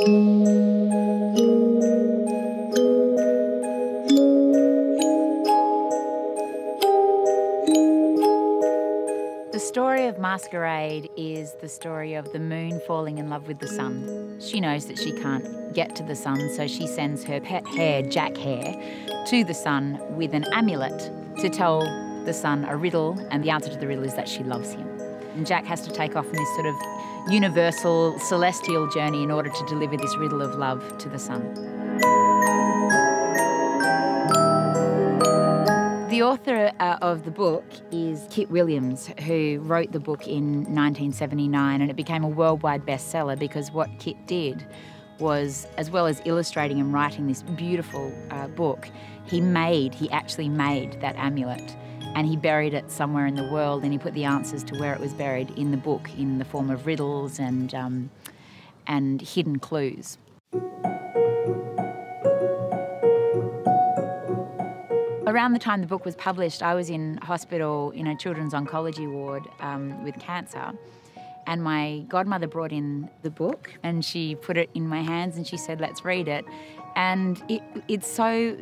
The story of Masquerade is the story of the moon falling in love with the sun. She knows that she can't get to the sun, so she sends her pet hare, Jack Hare, to the sun with an amulet to tell the sun a riddle, and the answer to the riddle is that she loves him. And Jack has to take off on this sort of universal celestial journey in order to deliver this riddle of love to the sun. The author uh, of the book is Kit Williams, who wrote the book in 1979, and it became a worldwide bestseller because what Kit did was, as well as illustrating and writing this beautiful uh, book, he made, he actually made that amulet and he buried it somewhere in the world and he put the answers to where it was buried in the book in the form of riddles and, um, and hidden clues. Around the time the book was published, I was in hospital in a children's oncology ward um, with cancer. And my godmother brought in the book and she put it in my hands and she said, Let's read it. And it, it's so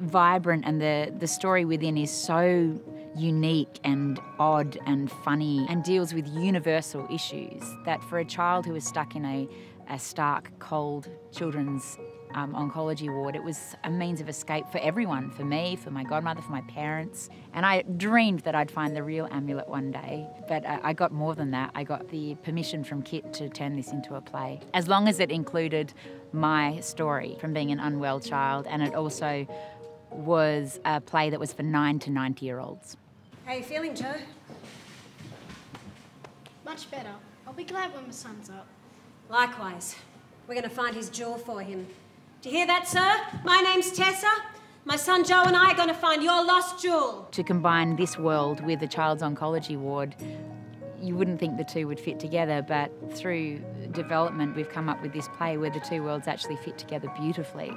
vibrant and the, the story within is so unique and odd and funny and deals with universal issues that for a child who is stuck in a, a stark, cold children's um, oncology ward. It was a means of escape for everyone, for me, for my godmother, for my parents. And I dreamed that I'd find the real amulet one day. But uh, I got more than that. I got the permission from Kit to turn this into a play, as long as it included my story from being an unwell child, and it also was a play that was for nine to 90 year olds. How you feeling, Joe? Much better. I'll be glad when the sun's up. Likewise. We're going to find his jewel for him. Do you hear that, sir? My name's Tessa. My son Joe and I are going to find your lost jewel. To combine this world with a child's oncology ward, you wouldn't think the two would fit together, but through development, we've come up with this play where the two worlds actually fit together beautifully.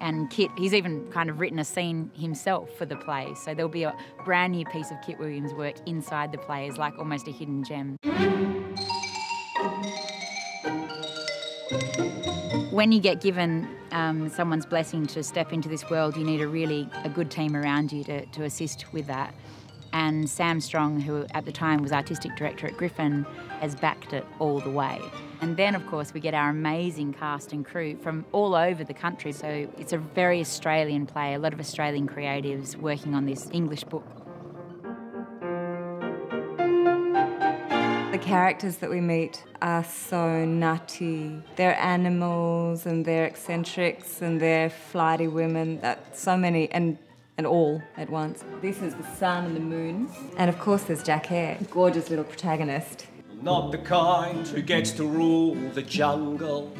And Kit, he's even kind of written a scene himself for the play, so there'll be a brand new piece of Kit Williams' work inside the play, as like almost a hidden gem. when you get given um, someone's blessing to step into this world, you need a really a good team around you to, to assist with that. And Sam Strong, who at the time was artistic director at Griffin, has backed it all the way. And then, of course, we get our amazing cast and crew from all over the country. So it's a very Australian play, a lot of Australian creatives working on this English book. The characters that we meet are so nutty. They're animals and they're eccentrics and they're flighty women. That so many and and all at once. This is the sun and the moon. And of course there's Jack Hare, gorgeous little protagonist. Not the kind who gets to rule the jungle.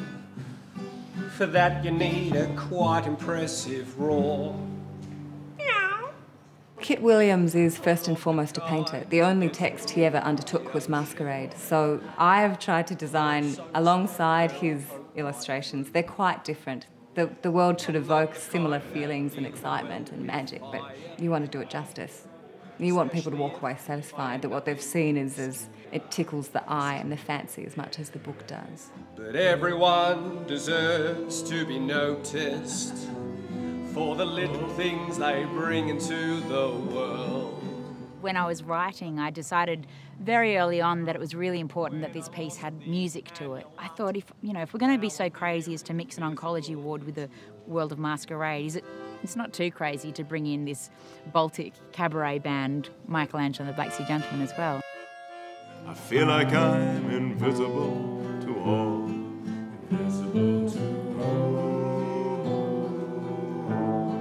For that you need a quite impressive roar. Kit Williams is first and foremost a painter. The only text he ever undertook was Masquerade. So I have tried to design alongside his illustrations. They're quite different. The, the world should evoke similar feelings and excitement and magic, but you want to do it justice. You want people to walk away satisfied that what they've seen is as it tickles the eye and the fancy as much as the book does. But everyone deserves to be noticed for the little things they bring into the world. When I was writing, I decided very early on that it was really important that this piece had music to it. I thought if you know if we're going to be so crazy as to mix an oncology ward with the world of masquerade, is it it's not too crazy to bring in this Baltic cabaret band, Mikelangelo and the Black Sea Gentlemen as well. I feel like I'm invisible to all. Invisible to all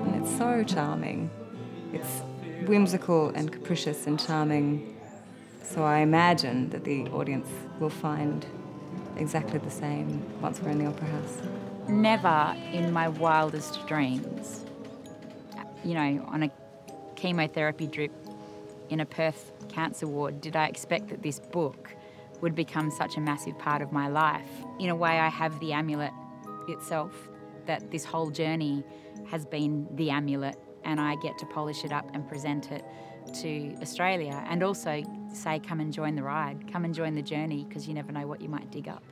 And It's so charming. It's whimsical and capricious and charming. So I imagine that the audience will find exactly the same once we're in the Opera House. Never in my wildest dreams, you know, on a chemotherapy drip in a Perth cancer ward, did I expect that this book would become such a massive part of my life. In a way, I have the amulet itself, that this whole journey has been the amulet, and I get to polish it up and present it to Australia and also say, come and join the ride, come and join the journey because you never know what you might dig up.